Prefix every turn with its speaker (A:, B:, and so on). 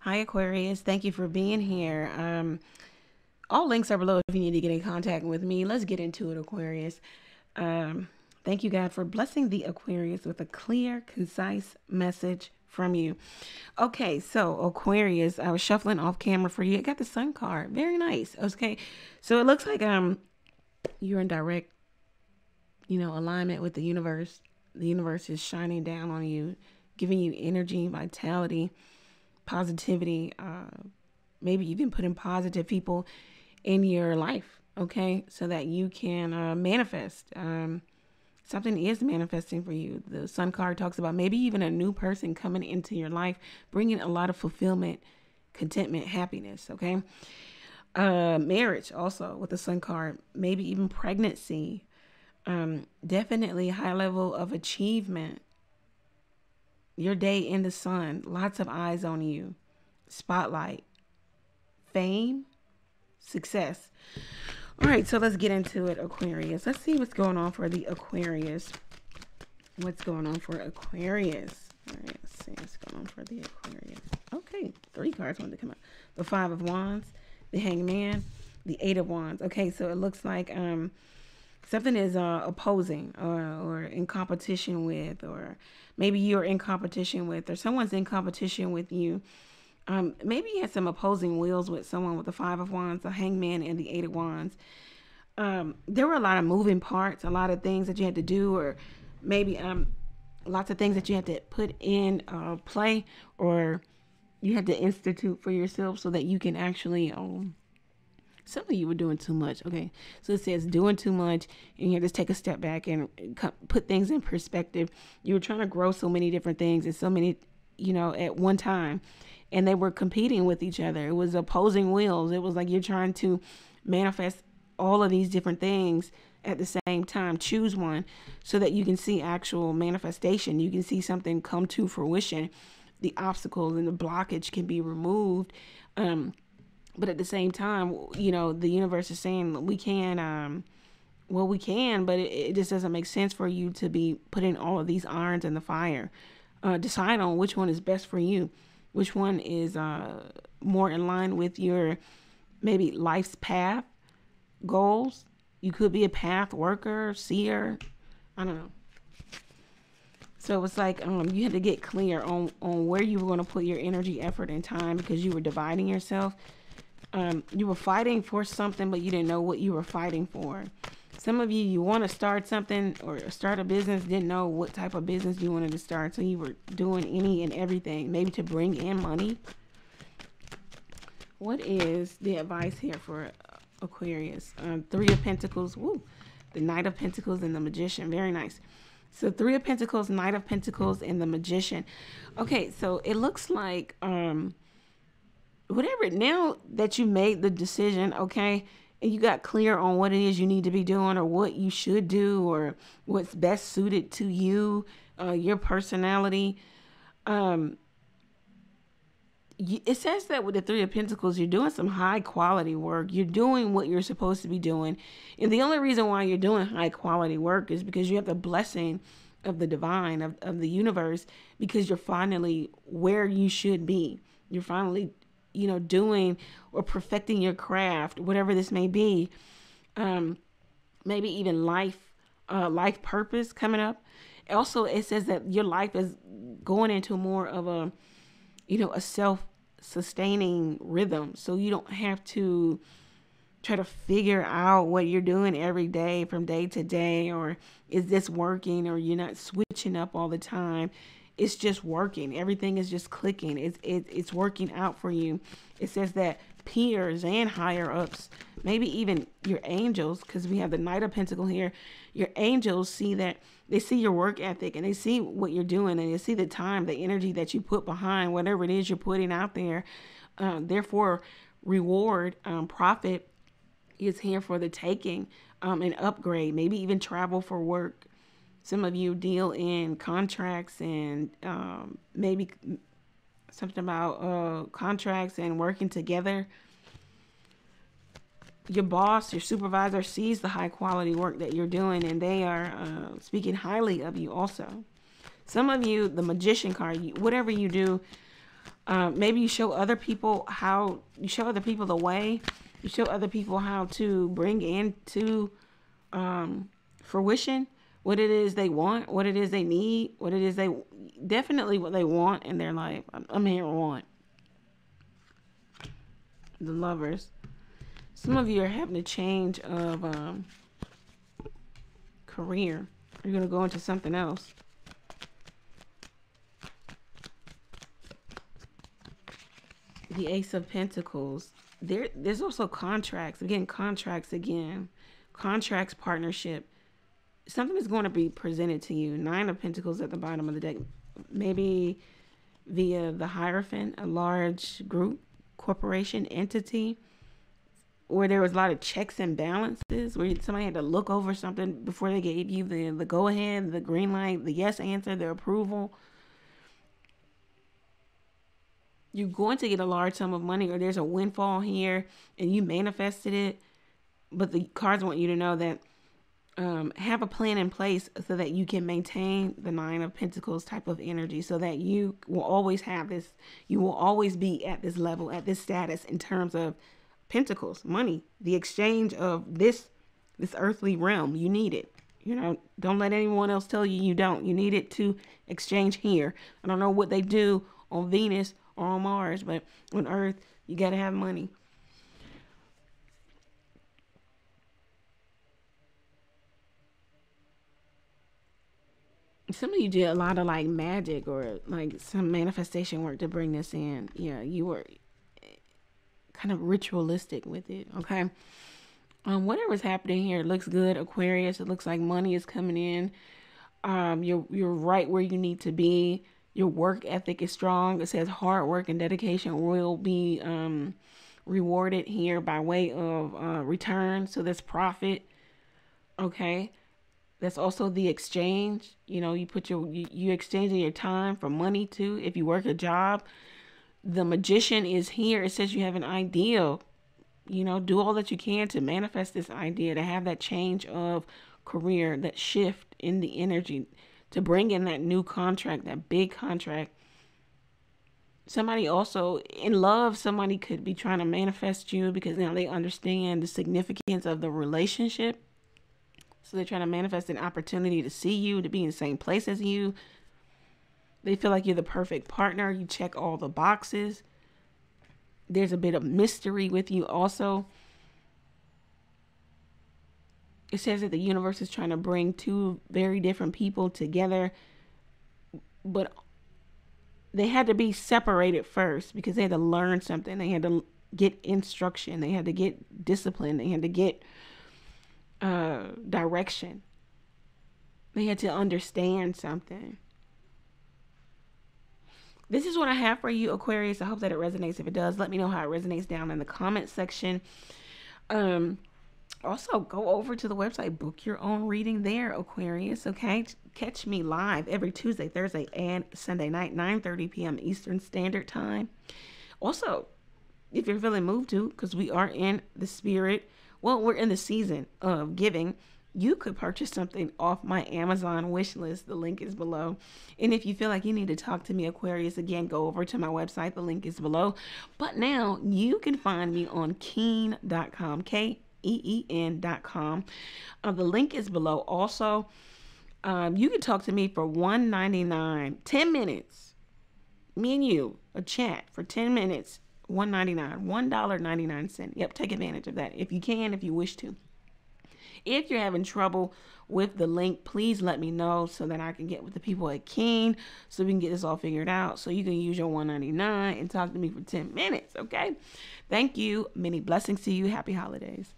A: Hi, Aquarius. Thank you for being here. Um, all links are below if you need to get in contact with me. Let's get into it, Aquarius. Um, thank you, God, for blessing the Aquarius with a clear, concise message from you. Okay, so Aquarius, I was shuffling off camera for you. I got the sun card. Very nice. Okay. So it looks like um you're in direct, you know, alignment with the universe. The universe is shining down on you, giving you energy, vitality, positivity, uh, maybe even putting positive people in your life, okay? So that you can uh, manifest. Um, something is manifesting for you. The sun card talks about maybe even a new person coming into your life, bringing a lot of fulfillment, contentment, happiness. Okay. Uh, marriage also with the sun card, maybe even pregnancy. Um, definitely high level of achievement. Your day in the sun, lots of eyes on you, spotlight, fame, success. All right, so let's get into it, Aquarius. Let's see what's going on for the Aquarius. What's going on for Aquarius? All right, let's see what's going on for the Aquarius. Okay, three cards wanted to come out. The Five of Wands, the Hangman, the Eight of Wands. Okay, so it looks like um something is uh, opposing or, or in competition with, or maybe you're in competition with, or someone's in competition with you um, maybe you had some opposing wills with someone with the Five of Wands, the Hangman, and the Eight of Wands. Um, there were a lot of moving parts, a lot of things that you had to do, or maybe um, lots of things that you had to put in uh, play, or you had to institute for yourself so that you can actually. Um, some of you were doing too much. Okay, so it says doing too much, and you to take a step back and put things in perspective. You were trying to grow so many different things and so many, you know, at one time and they were competing with each other. It was opposing wills. It was like you're trying to manifest all of these different things at the same time. Choose one so that you can see actual manifestation. You can see something come to fruition. The obstacles and the blockage can be removed. Um, but at the same time, you know, the universe is saying we can, um, well, we can, but it, it, just doesn't make sense for you to be putting all of these irons in the fire. Uh, decide on which one is best for you which one is uh, more in line with your maybe life's path goals. You could be a path worker, seer. I don't know. So it's like um, you had to get clear on, on where you were going to put your energy, effort, and time because you were dividing yourself. Um, you were fighting for something, but you didn't know what you were fighting for. Some of you, you want to start something or start a business, didn't know what type of business you wanted to start. So you were doing any and everything, maybe to bring in money. What is the advice here for Aquarius? Um, three of Pentacles, woo, the Knight of Pentacles and the Magician. Very nice. So Three of Pentacles, Knight of Pentacles, and the Magician. Okay, so it looks like um, whatever, now that you made the decision, okay, and you got clear on what it is you need to be doing or what you should do or what's best suited to you, uh, your personality. Um, it says that with the Three of Pentacles, you're doing some high quality work. You're doing what you're supposed to be doing. And the only reason why you're doing high quality work is because you have the blessing of the divine, of, of the universe, because you're finally where you should be. You're finally you know, doing or perfecting your craft, whatever this may be. Um, maybe even life, uh, life purpose coming up. Also, it says that your life is going into more of a, you know, a self sustaining rhythm. So you don't have to try to figure out what you're doing every day from day to day or is this working or you're not switching up all the time it's just working. Everything is just clicking. It's it, it's working out for you. It says that peers and higher ups, maybe even your angels, because we have the Knight of Pentacle here. Your angels see that they see your work ethic and they see what you're doing and they see the time, the energy that you put behind whatever it is you're putting out there. Uh, therefore, reward, um, profit is here for the taking, um, and upgrade, maybe even travel for work. Some of you deal in contracts and um, maybe something about uh, contracts and working together. Your boss, your supervisor sees the high quality work that you're doing and they are uh, speaking highly of you also. Some of you, the magician card, whatever you do, Uh, maybe you show other people how you show other people the way. You show other people how to bring into um, fruition what it is they want, what it is they need, what it is they definitely what they want in their life. I'm, I'm here want the lovers. Some of you are having a change of um, career. You're gonna go into something else. The Ace of Pentacles. There, there's also contracts. Again, contracts again. Contracts, partnership. Something is going to be presented to you. Nine of Pentacles at the bottom of the deck. Maybe via the Hierophant, a large group, corporation, entity, where there was a lot of checks and balances, where somebody had to look over something before they gave you the, the go ahead, the green light, the yes answer, the approval you're going to get a large sum of money or there's a windfall here and you manifested it but the cards want you to know that um, have a plan in place so that you can maintain the nine of pentacles type of energy so that you will always have this you will always be at this level at this status in terms of pentacles money the exchange of this this earthly realm. You need it. You know don't let anyone else tell you you don't. You need it to exchange here. I don't know what they do on venus or on Mars, but on Earth, you got to have money. Some of you did a lot of like magic or like some manifestation work to bring this in. Yeah, you were kind of ritualistic with it. Okay. Um, whatever's happening here looks good, Aquarius. It looks like money is coming in. Um, you're you're right where you need to be your work ethic is strong. It says hard work and dedication will be um, rewarded here by way of uh, return. So there's profit. Okay. That's also the exchange. You know, you put your, you, exchanging your time for money too. If you work a job, the magician is here. It says you have an ideal. You know, do all that you can to manifest this idea, to have that change of career, that shift in the energy to bring in that new contract, that big contract. Somebody also in love, somebody could be trying to manifest you because now they understand the significance of the relationship. So they're trying to manifest an opportunity to see you, to be in the same place as you. They feel like you're the perfect partner. You check all the boxes. There's a bit of mystery with you also it says that the universe is trying to bring two very different people together, but they had to be separated first because they had to learn something. They had to get instruction. They had to get discipline. They had to get uh, direction. They had to understand something. This is what I have for you, Aquarius. I hope that it resonates. If it does, let me know how it resonates down in the comment section. Um, also go over to the website book your own reading there aquarius okay catch me live every tuesday thursday and sunday night 9 30 p.m eastern standard time also if you're feeling moved to because we are in the spirit well we're in the season of giving you could purchase something off my Amazon wish list. The link is below. And if you feel like you need to talk to me, Aquarius, again, go over to my website. The link is below. But now you can find me on keen.com, K E-E-N.com. Uh, the link is below. Also, um, you can talk to me for one ninety nine, 10 minutes. Me and you, a chat for 10 minutes, one ninety nine, $1.99. Yep, take advantage of that if you can, if you wish to. If you're having trouble with the link, please let me know so that I can get with the people at Keen so we can get this all figured out. So you can use your 199 and talk to me for 10 minutes, okay? Thank you. Many blessings to you. Happy holidays.